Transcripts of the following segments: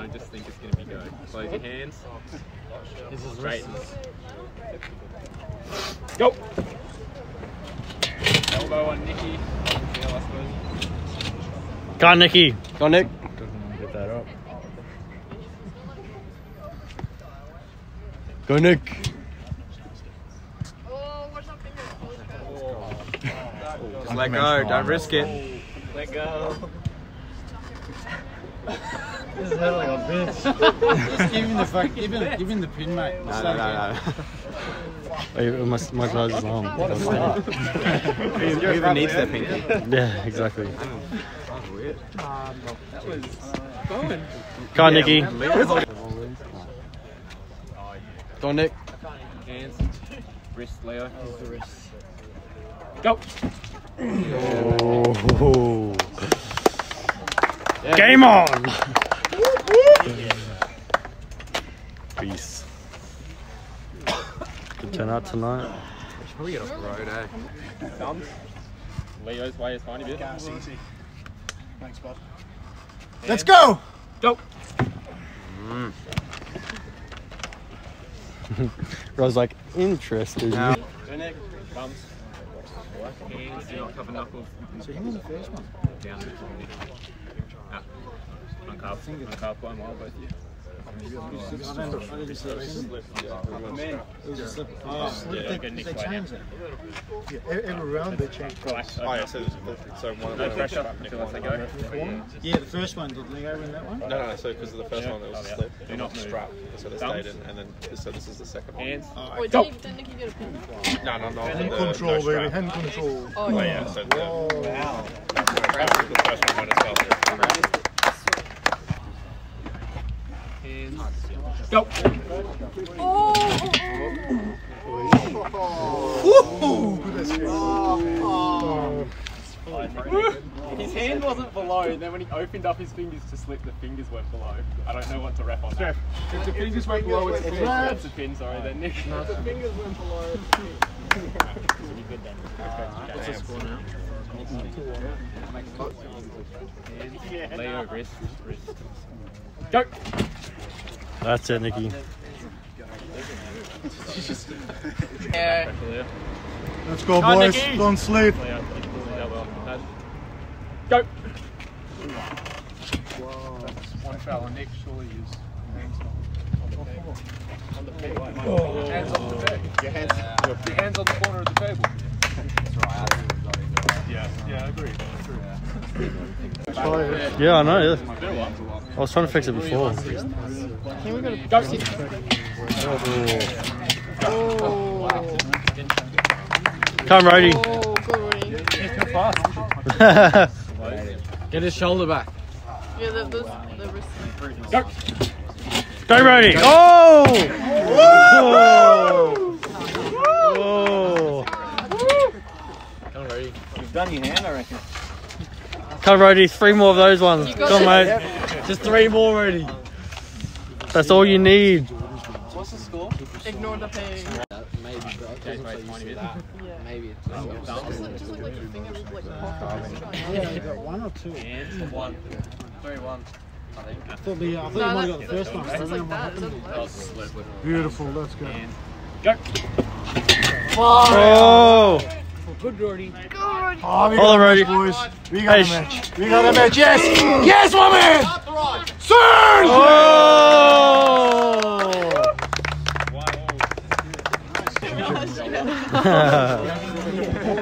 don't just think it's going to be go. Close your hands. Straighten. Go! Elbow on Nicky. Yeah, I suppose. Go on, Nicky. Go on, Nick. Get that up. Go, Nick. Just let go. Don't risk it. Let go. This is like a bitch. Just give him the fuck, give him, give him the pin, mate. No, no, no, no. My, my guy's is on. Who even needs their pinky? Yeah, exactly. That was going. Go on, Nicky. Go on, Nick. Hands. Wrist, Leo. Oh, Go! Oh. Game on! Peace. Good turnout tonight. Should probably get off the road, eh? Thumbs. Leo's way is tiny bit. Thanks, bud. Let's go! Go! Rose like, interesting. Now. Go Nick. Thumbs. Hands. Do cover knuckles. So him on the first one. Down. Up. Uncarved. Uncarved by a mile, both of you. I don't, I didn't see it. It was a slip. Oh, slip. Yeah, They, go Nick's they way now. changed it. Yeah, every, round they changed. Relax. Oh yeah, so, so one No one- pressure I go. Yeah, the first one, did Leo win that one? No, no, so because of the first Yeah. one, it was Oh, a yeah. slip, Do not move. strap, so they stayed in, and then so this is the second one. Hands. Wait, Go! didn't, Nicky get a pin? No, no, no. Hand control, no baby, hand control. Oh, yeah. so the, wow. the first one went as well. Hands. Go! His hand wasn't below, then when he opened up his fingers to slip, the fingers went below. I don't know what to rep on that. If the fingers went below, it's a pin. That's a pin, sorry, then Nick. If the fingers went below, What's the score now? Hands. Leo, wrist, wrist. Go! That's it, Nikki. Yeah. Let's go, on, boys. Nicky. Don't sleep. Leo, you can do that well. Pad. Go! One foul on Nick, surely use. Hands on the table. Your hands, your hands on the corner of the table. Yeah, yeah, I agree. Yeah, I know. Yeah. I was trying to fix it before. Can we go to Go! Come, Rody. Oh, good running. Get his shoulder back. Yeah, the, the, the wrist. Go! Go, Rody. Oh! Oh! Come on, ready. You've done your hand, I reckon. Come, Rody. Three more of those ones. You Come on, this. mate. Just three more already. That's all you need. What's the score? Ignore the pain. Maybe, bro. Okay, wait, tiny bit. Yeah. Maybe. Just like, just like, like your finger with like pockets. Yeah, you got one or two. Hands. One. Three, one. I thought, the, I thought No, you might that- have got the first one. It's just like that. It doesn't like. slip. Beautiful, let's go. Hands. Go! Oh! Good, Jordy. Oh, we Hold got on, a match, boys. We got Hey, a match. We got a match. Yes! Yes, woman! Sir! Oh!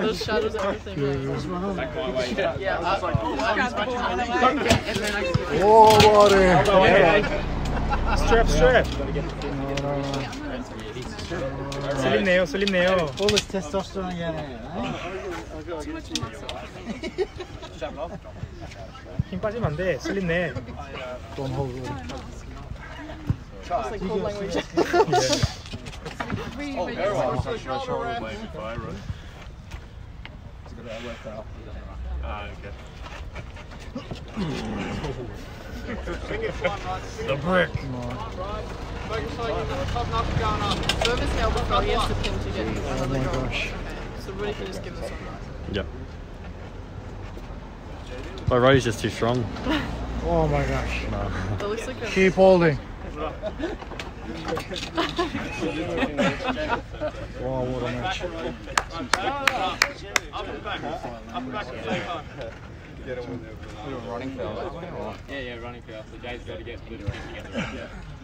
Those shadows, everything. Right? Back my way. Yeah. Oh, buddy. Strap, strap. Uh, 슬립네요, 슬립네요. 볼러스 테스토스테론이 아니에요. 춤을 춰놨어. 힘 빠지면 안 돼, 슬립네. Don't hold it. It's like cold language. Oh, very well. Ah, okay. the brick. Whoever's held the he has to pin to get another goal. gosh. Okay. So Rody can just give us one. Yep. My Rody's just too strong. Oh my gosh. That looks like. Keep holding. wow, what a match. Yeah, yeah, running foul. So Jay's got to get the fifth together.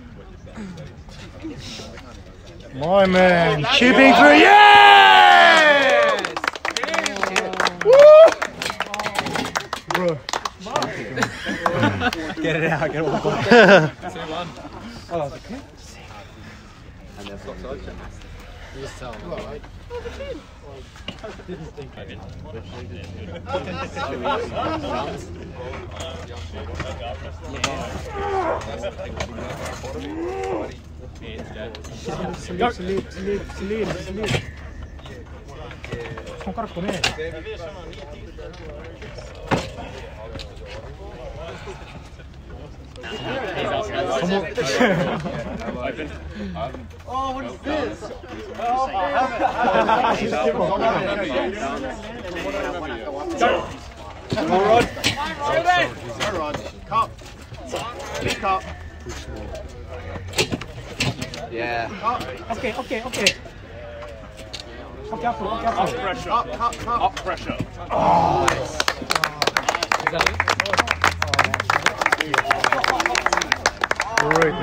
My man, oh, chipping for yes! yes! Woo! Bro. get it out, get all the oh, okay. And them. Didn't think I did. 슬립, 슬립, 슬립. 손가락 보내. Yeah. Ah, okay, okay, okay. Up careful, up careful. Up pressure. Up, up, up. Up pressure. Oh. Nice. Is that it? Great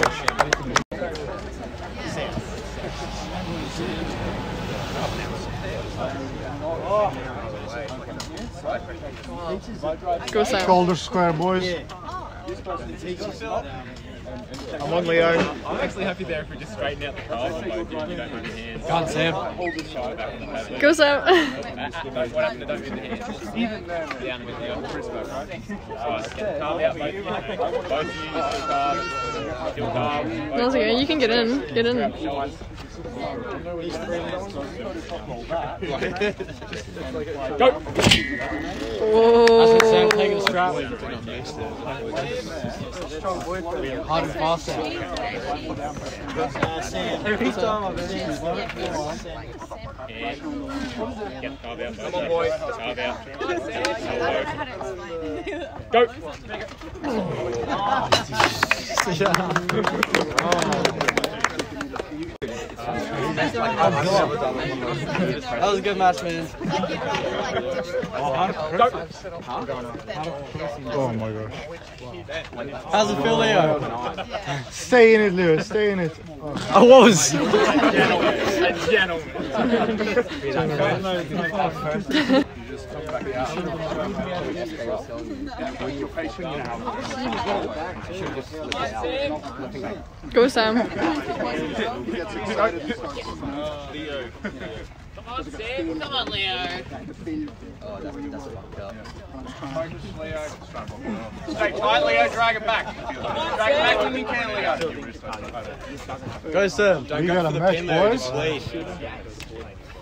Go Shoulders square, boys. Yeah. I'm on Leo. I'm actually happy there if we just straighten out the calves on both you. You don't move your hands. Go on, Sam. Hold the shoulder back on. Go Sam. What happened to don't move the hands? Even down a bit the wrist back, right? Alright, get the out, both of you. Both of you, still calves. Still calves. That's okay. You can get in. Get in. Grab the shoulders. Go! Sam, taking a strap. Hard and fast out. Every time I've seen Get the calf out, Come on, boys. Calf out. Go! That was a good match, man. Oh my gosh. How's it feel, Leo? Stay in it, Leo. Stay in it. I was. Go Sam. Come on Sam. Come on Leo. Stay tight, Leo. Drag it back. Drag it back when you can, Leo. Go, Sam. Don't We go got for a the match, pin there. boys. Just lead.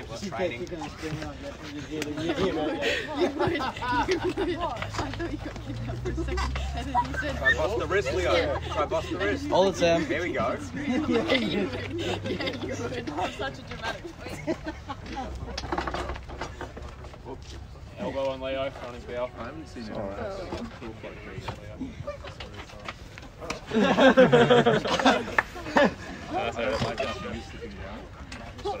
a match. Try bust the wrist, Leo. Try bust the wrist. Hold it, Sam. There we go. yeah you can have such a dramatic tweak Elbow on Leo, running foul. I haven't seen Uh, so it's like that. But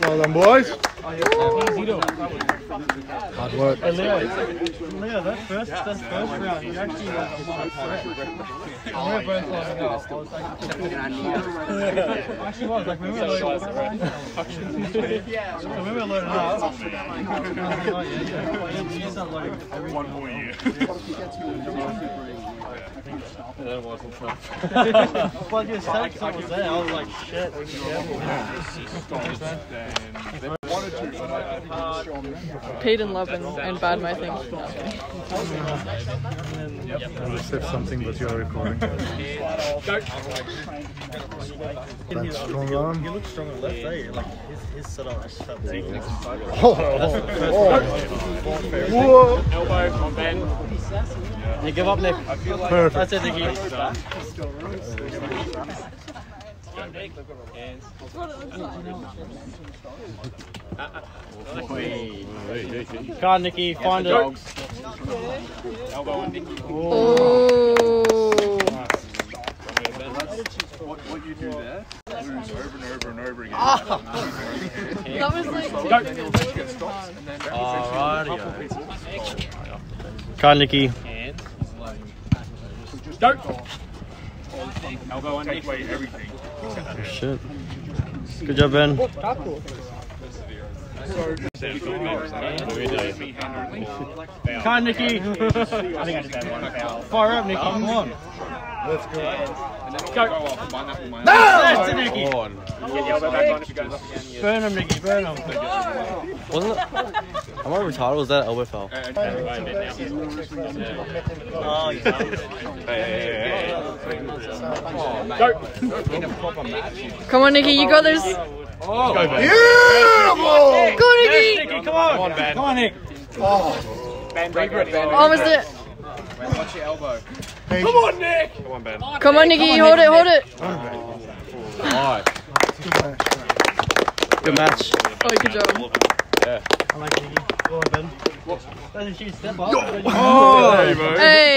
Well done, boys. Hard work. Hey, Leo, Leo, that first, that first round, you actually like a lot of correct. We were both lining up. I was like, actually was like when we were loading up. So when we were loading up, I was like, yeah, yeah, you just loading everything. One more year. That wasn't fun. Well, your stats was there. I was like, shit. be careful. Peyton Love and, and Bad My Thing. I'll accept something, but you're recording. That's strong arm. He looks strong on left, eh? Like his, his setup is felt Oh, Whoa. Elbow on Ben. You give up, Nick. I feel Perfect. That's it, Nicky. Come on, Nicky, find it. Elbow on Nicky. Oh. What, what you do there, lose over and over and over again. That was like. Come on, Nicky. Elbow on Take Nicky. away everything. Oh, shit. Good job, Ben. Come on, Nicky. Fire up, Nicky. Come on. Let's go. That's it, Nicky. Get the elbow back on if it goes up again. Yeah. Burn him, Nicky. Burn him. Wasn't it? Am I retarded? Was that elbow foul? Uh, oh, you Come on, Nikki, you got this. Go, Ben. Go, Nikki. Nicky, come on. Come on, Ben. Come on, Nick. Ben, break it, Ben. Almost it. Watch your elbow. Come on, Nick! Come on, Ben. Come on, Nikki, hold it, hold it. Good match. Oh, good job. Yeah. I like Nicky. Go on, Ben. That's a huge step up. Oh, Hey.